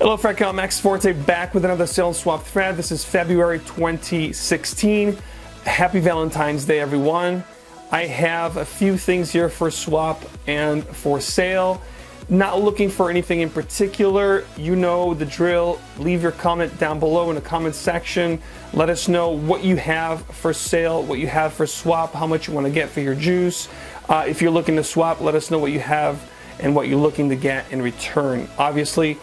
Hello, Fractal Max Forti back with another sale and swap thread. This is February 2016. Happy Valentine's Day, everyone. I have a few things here for swap and for sale. Not looking for anything in particular. You know the drill. Leave your comment down below in the comment section. Let us know what you have for sale, what you have for swap, how much you want to get for your juice. Uh, if you're looking to swap, let us know what you have and what you're looking to get in return. Obviously,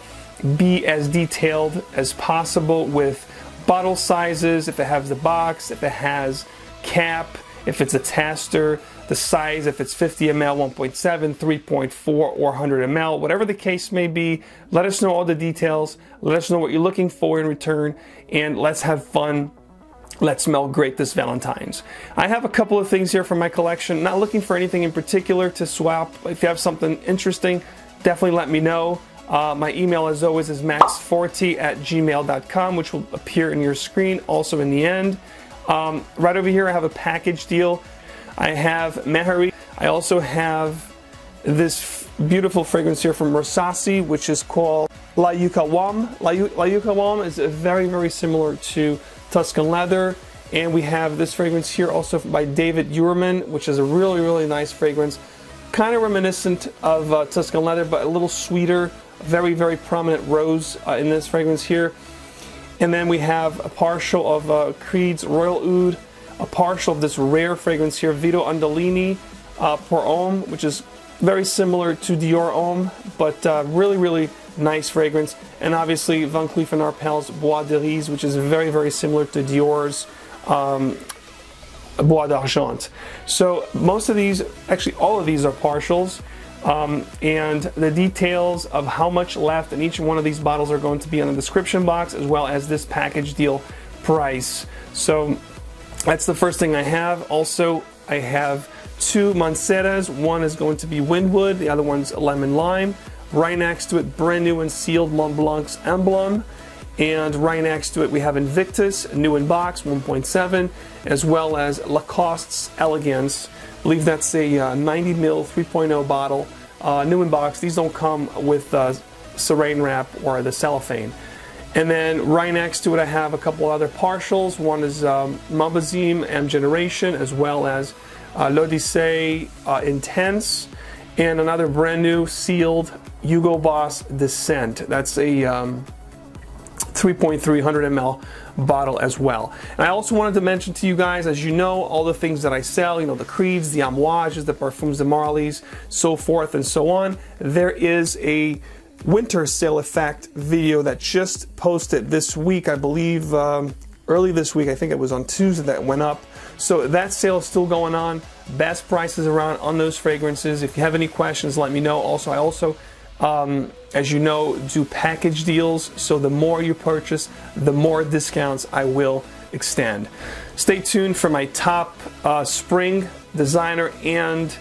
be as detailed as possible with bottle sizes, if it has the box, if it has cap, if it's a taster, the size, if it's 50 ml, 1.7, 3.4, or 100 ml, whatever the case may be. Let us know all the details. Let us know what you're looking for in return, and let's have fun. Let's smell great this Valentine's. I have a couple of things here from my collection. Not looking for anything in particular to swap. If you have something interesting, definitely let me know. Uh, my email, as always, is max40 at gmail.com, which will appear in your screen also in the end. Um, right over here, I have a package deal. I have Méharées. I also have this beautiful fragrance here from Rasasi, which is called La Yuqawam. La, La Yuqawam is very, very similar to Tuscan Leather. And we have this fragrance here also by David Yurman, which is a really, really nice fragrance. Kind of reminiscent of uh, Tuscan Leather, but a little sweeter, very, very prominent rose uh, in this fragrance here. And then we have a partial of uh, Creed's Royal Oud, a partial of this rare fragrance here, Vito Andolini uh, Pour Homme, which is very similar to Dior Homme, but uh, really, really nice fragrance. And obviously Van Cleef & Arpels Bois d'Iris, which is very, very similar to Dior's um, Bois d'Argent. So most of these, actually all of these are partials. Um, and the details of how much left in each one of these bottles are going to be in the description box as well as this package deal price. So that's the first thing I have. Also, I have two Manceras. One is going to be Windwood, the other one's Lemon Line. Right next to it, brand new and sealed Mont Blanc's emblem. And right next to it, we have Invictus, new in box, 1.7, as well as Lacoste's Elegance. I believe that's a uh, 90 ml 3.0 bottle, uh, new box. These don't come with uh, saran wrap or the cellophane. And then right next to it, I have a couple other partials. One is um, Mauboussin M Generation, as well as uh, L'eau d'Issey uh, Intense, and another brand new sealed Hugo Boss The Scent. That's a um, 3.300 ml bottle as well. And I also wanted to mention to you guys, as you know, all the things that I sell, you know, the Creeds, the Amouages, the Parfums de Marlies, so forth and so on. There is a winter sale effect video that just posted this week, I believe, um, early this week. I think it was on Tuesday that went up. So that sale is still going on. Best prices around on those fragrances. If you have any questions, let me know. Also, I also um, as you know, do package deals. So the more you purchase, the more discounts I will extend. Stay tuned for my top uh, spring designer and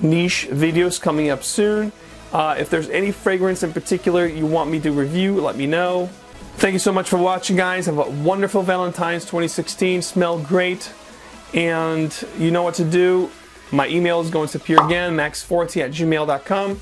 niche videos coming up soon. Uh, if there's any fragrance in particular you want me to review, let me know. Thank you so much for watching, guys. Have a wonderful Valentine's 2016. Smell great. And you know what to do. My email is going to appear again, max40 at gmail.com.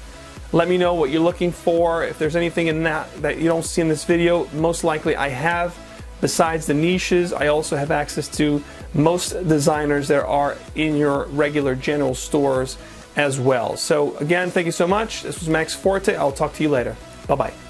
Let me know what you're looking for. If there's anything in that that you don't see in this video, most likely I have. Besides the niches, I also have access to most designers there are in your regular general stores as well. So again, thank you so much. This was Max Forti. I'll talk to you later. Bye-bye.